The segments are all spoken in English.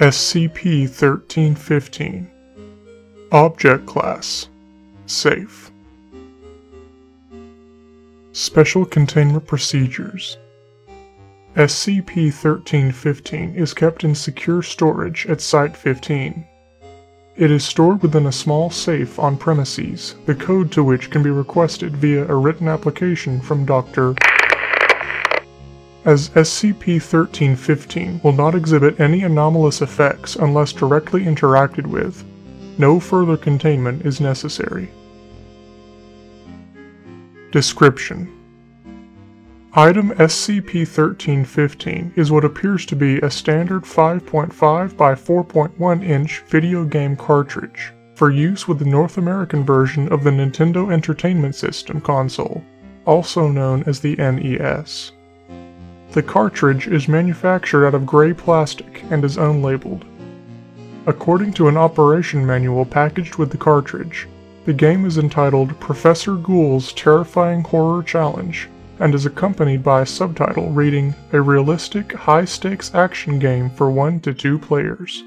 SCP-1315 Object Class. Safe. Special Containment Procedures. SCP-1315 is kept in secure storage at Site-15. It is stored within a small safe on premises, the code to which can be requested via a written application from Dr as SCP-1315 will not exhibit any anomalous effects unless directly interacted with. No further containment is necessary. Description Item SCP-1315 is what appears to be a standard 5.5 by 4.1 inch video game cartridge for use with the North American version of the Nintendo Entertainment System console, also known as the NES. The cartridge is manufactured out of gray plastic and is unlabeled. According to an operation manual packaged with the cartridge, the game is entitled Professor Ghoul's Terrifying Horror Challenge and is accompanied by a subtitle reading A Realistic, High Stakes Action Game for 1 to 2 Players.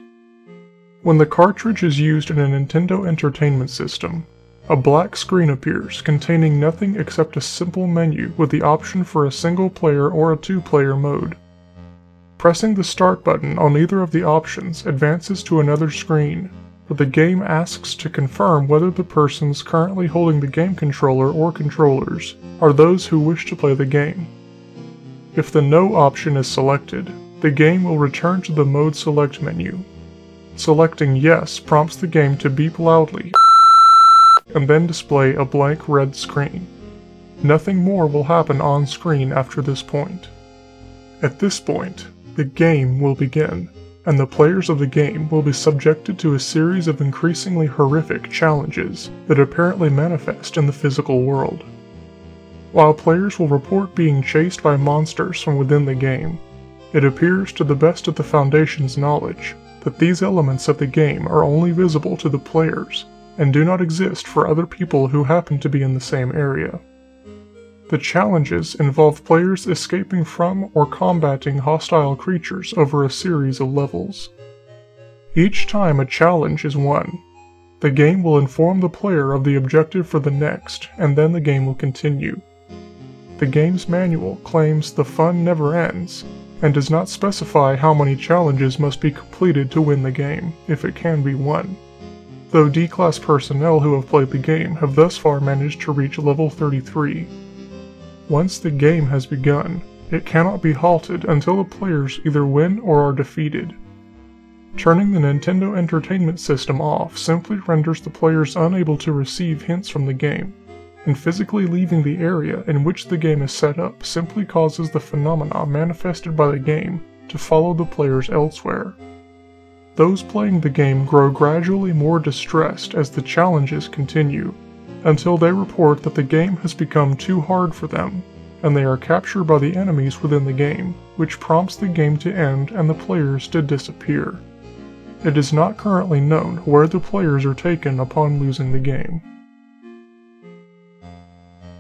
When the cartridge is used in a Nintendo Entertainment System, a black screen appears containing nothing except a simple menu with the option for a single player or a two player mode. Pressing the start button on either of the options advances to another screen, where the game asks to confirm whether the persons currently holding the game controller or controllers are those who wish to play the game. If the No option is selected, the game will return to the Mode Select menu. Selecting Yes prompts the game to beep loudly and then display a blank red screen. Nothing more will happen on screen after this point. At this point, the game will begin, and the players of the game will be subjected to a series of increasingly horrific challenges that apparently manifest in the physical world. While players will report being chased by monsters from within the game, it appears to the best of the Foundation's knowledge that these elements of the game are only visible to the players and do not exist for other people who happen to be in the same area. The challenges involve players escaping from or combating hostile creatures over a series of levels. Each time a challenge is won, the game will inform the player of the objective for the next, and then the game will continue. The game's manual claims the fun never ends, and does not specify how many challenges must be completed to win the game, if it can be won though D-Class personnel who have played the game have thus far managed to reach level 33. Once the game has begun, it cannot be halted until the players either win or are defeated. Turning the Nintendo Entertainment System off simply renders the players unable to receive hints from the game, and physically leaving the area in which the game is set up simply causes the phenomena manifested by the game to follow the players elsewhere. Those playing the game grow gradually more distressed as the challenges continue, until they report that the game has become too hard for them, and they are captured by the enemies within the game, which prompts the game to end and the players to disappear. It is not currently known where the players are taken upon losing the game.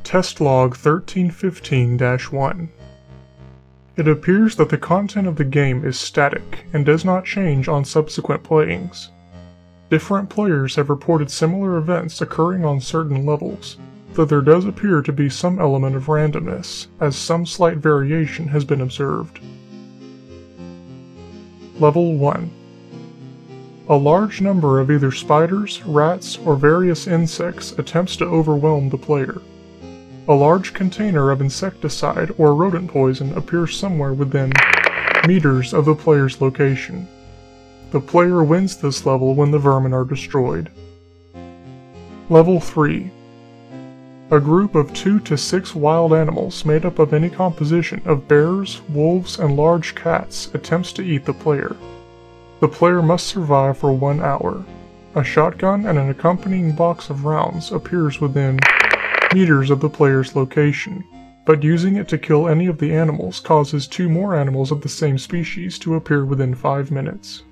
Test Log 1315 1 it appears that the content of the game is static and does not change on subsequent playings. Different players have reported similar events occurring on certain levels, though there does appear to be some element of randomness, as some slight variation has been observed. Level 1 A large number of either spiders, rats, or various insects attempts to overwhelm the player. A large container of insecticide or rodent poison appears somewhere within meters of the player's location. The player wins this level when the vermin are destroyed. Level 3 A group of 2 to 6 wild animals made up of any composition of bears, wolves, and large cats attempts to eat the player. The player must survive for one hour. A shotgun and an accompanying box of rounds appears within meters of the player's location, but using it to kill any of the animals causes two more animals of the same species to appear within 5 minutes.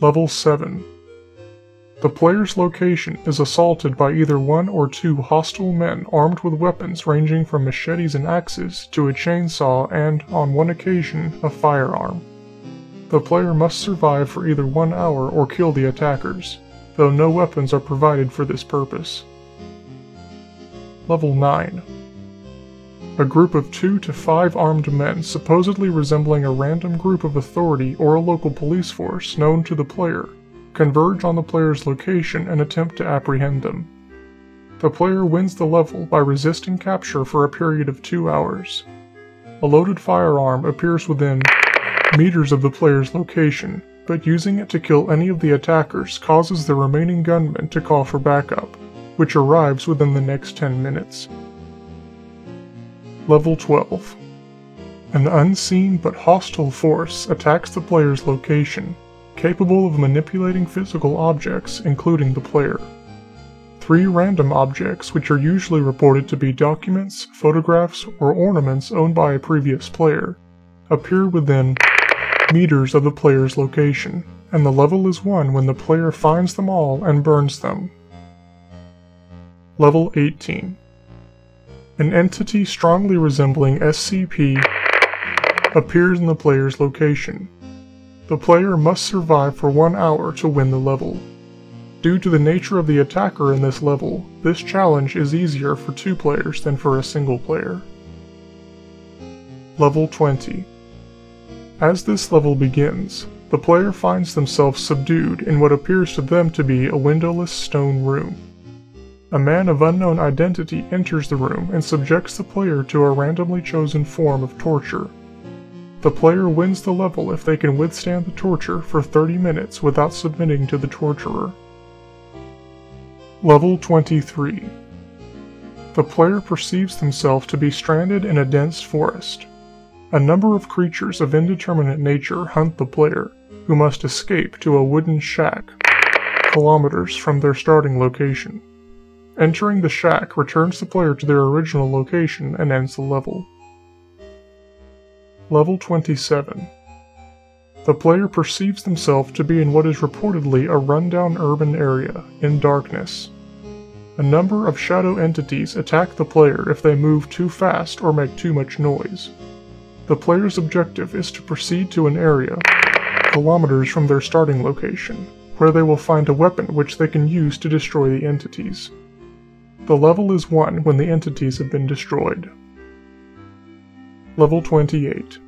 Level 7 The player's location is assaulted by either one or two hostile men armed with weapons ranging from machetes and axes to a chainsaw and, on one occasion, a firearm. The player must survive for either one hour or kill the attackers, though no weapons are provided for this purpose. Level 9 A group of two to five armed men supposedly resembling a random group of authority or a local police force known to the player converge on the player's location and attempt to apprehend them. The player wins the level by resisting capture for a period of two hours. A loaded firearm appears within meters of the player's location, but using it to kill any of the attackers causes the remaining gunmen to call for backup, which arrives within the next 10 minutes. Level 12 An unseen but hostile force attacks the player's location, capable of manipulating physical objects, including the player. Three random objects, which are usually reported to be documents, photographs, or ornaments owned by a previous player, appear within meters of the player's location, and the level is won when the player finds them all and burns them. Level 18 An entity strongly resembling SCP appears in the player's location. The player must survive for one hour to win the level. Due to the nature of the attacker in this level, this challenge is easier for two players than for a single player. Level 20 as this level begins, the player finds themselves subdued in what appears to them to be a windowless stone room. A man of unknown identity enters the room and subjects the player to a randomly chosen form of torture. The player wins the level if they can withstand the torture for 30 minutes without submitting to the torturer. Level 23 The player perceives themselves to be stranded in a dense forest. A number of creatures of indeterminate nature hunt the player, who must escape to a wooden shack, kilometers from their starting location. Entering the shack returns the player to their original location and ends the level. Level 27 The player perceives themselves to be in what is reportedly a rundown urban area, in darkness. A number of shadow entities attack the player if they move too fast or make too much noise. The player's objective is to proceed to an area, kilometers from their starting location, where they will find a weapon which they can use to destroy the entities. The level is won when the entities have been destroyed. Level 28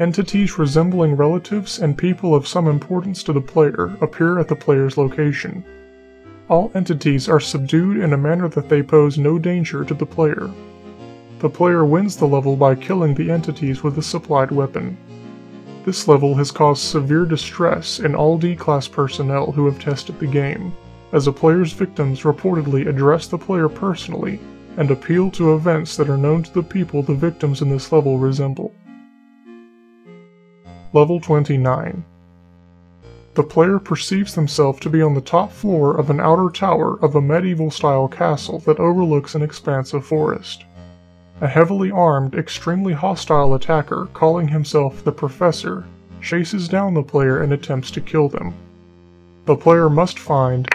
Entities resembling relatives and people of some importance to the player appear at the player's location. All entities are subdued in a manner that they pose no danger to the player, the player wins the level by killing the entities with a supplied weapon. This level has caused severe distress in all D-Class personnel who have tested the game, as a player's victims reportedly address the player personally and appeal to events that are known to the people the victims in this level resemble. Level 29 The player perceives themselves to be on the top floor of an outer tower of a medieval-style castle that overlooks an expanse of forest. A heavily armed, extremely hostile attacker calling himself the Professor chases down the player and attempts to kill them. The player must find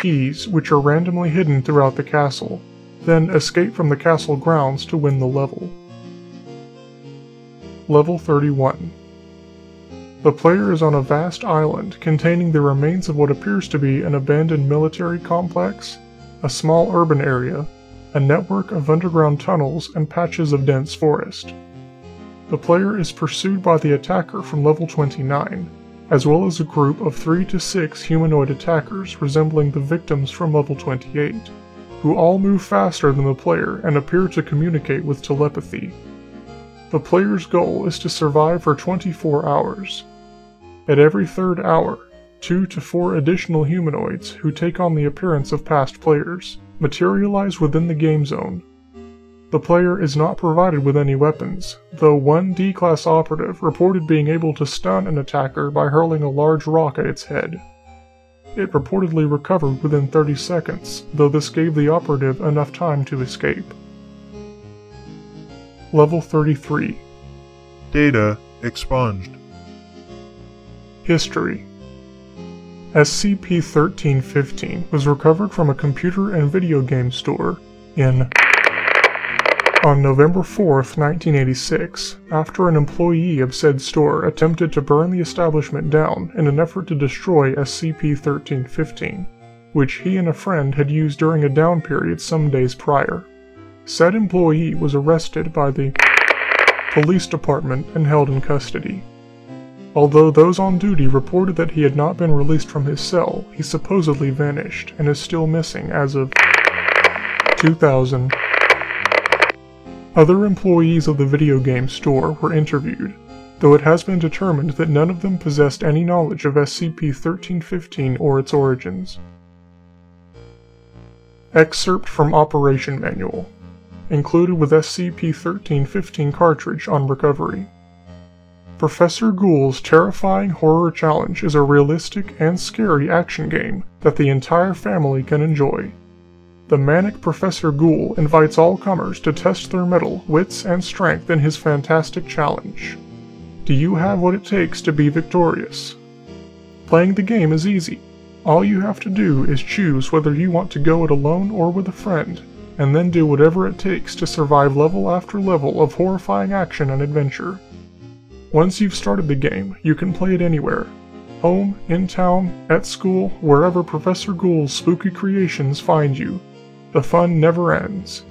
keys which are randomly hidden throughout the castle, then escape from the castle grounds to win the level. Level 31 The player is on a vast island containing the remains of what appears to be an abandoned military complex, a small urban area, a network of underground tunnels and patches of dense forest. The player is pursued by the attacker from level 29, as well as a group of 3 to 6 humanoid attackers resembling the victims from level 28, who all move faster than the player and appear to communicate with telepathy. The player's goal is to survive for 24 hours. At every third hour, two to four additional humanoids who take on the appearance of past players materialize within the game zone. The player is not provided with any weapons, though one D-class operative reported being able to stun an attacker by hurling a large rock at its head. It reportedly recovered within 30 seconds, though this gave the operative enough time to escape. Level 33 Data expunged. History SCP-1315 was recovered from a computer and video game store in On November 4, 1986, after an employee of said store attempted to burn the establishment down in an effort to destroy SCP-1315, which he and a friend had used during a down period some days prior. Said employee was arrested by the police department and held in custody. Although those on duty reported that he had not been released from his cell, he supposedly vanished and is still missing as of 2000. Other employees of the video game store were interviewed, though it has been determined that none of them possessed any knowledge of SCP-1315 or its origins. Excerpt from Operation Manual Included with SCP-1315 cartridge on recovery. Professor Ghoul's Terrifying Horror Challenge is a realistic and scary action game that the entire family can enjoy. The manic Professor Ghoul invites all comers to test their mettle, wits, and strength in his fantastic challenge. Do you have what it takes to be victorious? Playing the game is easy. All you have to do is choose whether you want to go it alone or with a friend, and then do whatever it takes to survive level after level of horrifying action and adventure. Once you've started the game, you can play it anywhere. Home, in town, at school, wherever Professor Ghoul's spooky creations find you. The fun never ends.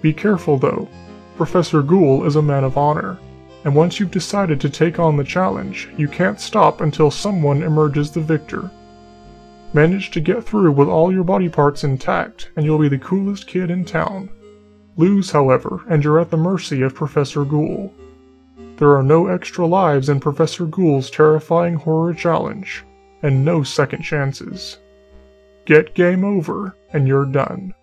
Be careful though. Professor Ghoul is a man of honor, and once you've decided to take on the challenge, you can't stop until someone emerges the victor. Manage to get through with all your body parts intact, and you'll be the coolest kid in town. Lose, however, and you're at the mercy of Professor Ghoul. There are no extra lives in Professor Ghoul's terrifying horror challenge, and no second chances. Get game over, and you're done.